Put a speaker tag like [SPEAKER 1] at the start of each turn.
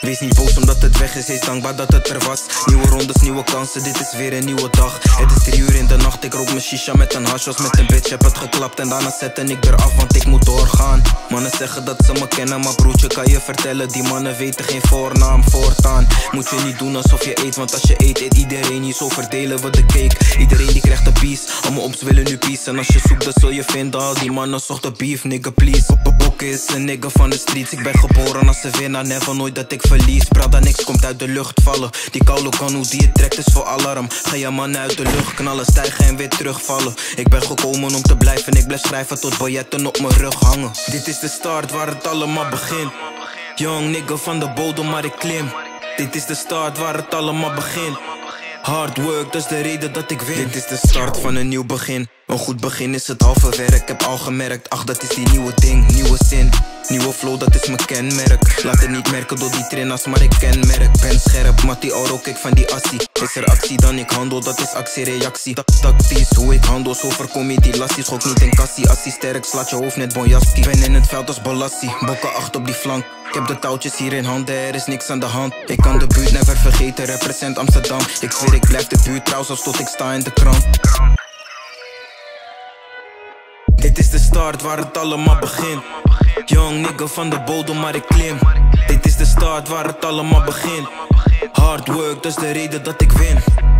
[SPEAKER 1] Wees niet boos omdat het weg is, wees dankbaar dat het er was. Nieuwe rondes, nieuwe kansen, dit is weer een nieuwe dag. Het is ik rook mijn shisha met een hash Was met een bitch, heb het geklapt en daarna zette ik er af Want ik moet doorgaan. Mannen zeggen dat ze me kennen, maar broertje kan je vertellen? Die mannen weten geen voornaam, voortaan. Moet je niet doen alsof je eet, want als je eet, eet iedereen niet Zo verdelen we de cake, iedereen die krijgt een piece Al mijn ops willen nu peace. En als je zoekt, dan zul je vinden Al die mannen zochten beef, nigga please Is een van de streets, ik ben geboren als een winnaar Never nooit dat ik verlies, Prada niks komt uit de lucht vallen. Die koude kan hoe die het trekt is voor alarm. Ga je mannen uit de lucht knallen, stijgen en weer terugvallen. Ik ben gekomen om te blijven, ik blijf schrijven tot biljetten op mijn rug hangen. Dit is de start waar het allemaal begint. Young nigga van de bodem maar ik klim. Dit is de start waar het allemaal begint Hard work, dat is de reden dat ik win. Dit is de start van een nieuw begin. Een goed begin is het halve werk. Heb al gemerkt, ach dat is die nieuwe ding Nieuwe zin, nieuwe flow, dat is mijn kenmerk. Laat het niet merken door die trainers, maar ik ken merk. Ben scherp, die oro ik van die assie. Is er actie dan ik handel, dat is actie-reactie. Tactisch, hoe ik handel, zo voorkom je die lassie. Schok niet in kassie, assie sterk, slaat je hoofd net bonjaski Ben in het veld als balassie, bokken acht op die flank. Ik heb de touwtjes hier in handen, er is niks aan de hand. Ik kan de buurt never vergeten, represent Amsterdam. Ik zweer ik blijf de buurt trouw, zelfs tot ik sta in de krant. Dit is de start waar het allemaal begint Young nigga van de bodem, maar ik klim. Dit is de start waar het allemaal begint. Hard work, dat is de reden dat ik win